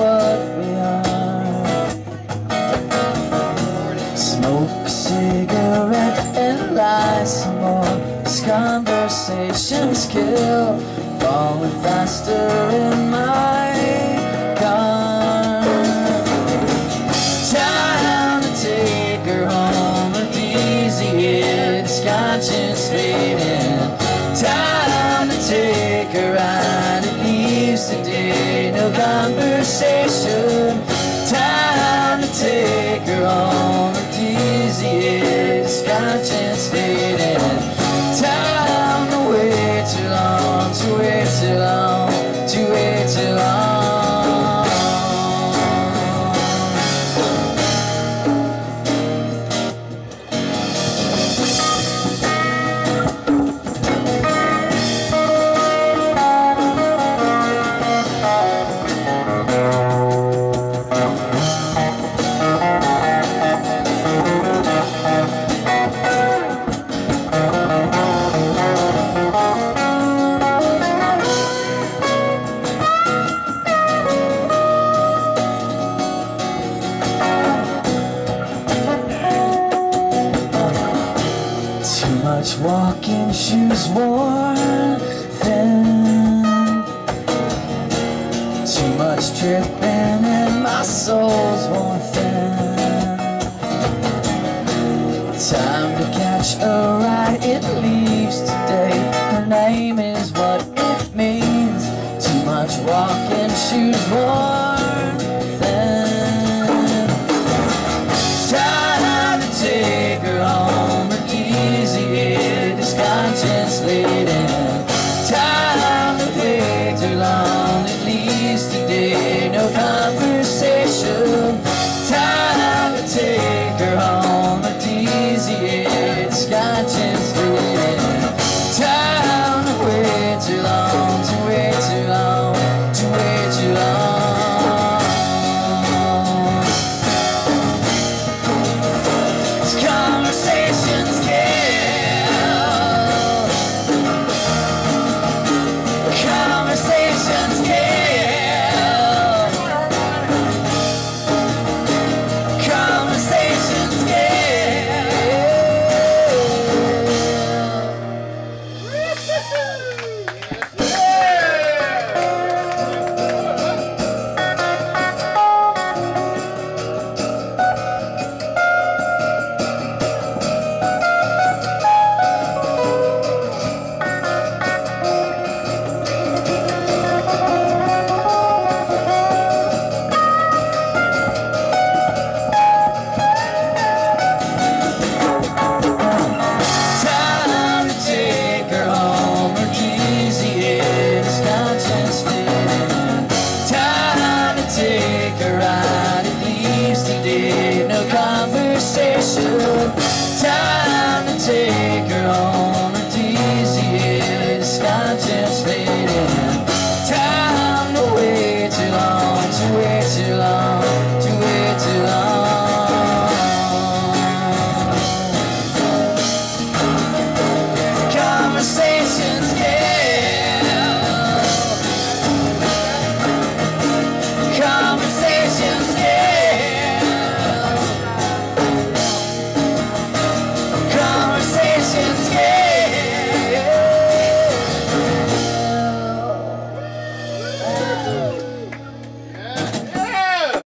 what we are. Smoke a cigarette and lie some more. This conversations kill, falling faster in my car. Time to take her home with easy hits, conscience fading. Time Much walking shoes worn thin. Too much tripping and my soul's worn thin. Time to catch a ride, it leaves today. Her name is what it means. Too much walking shoes worn decision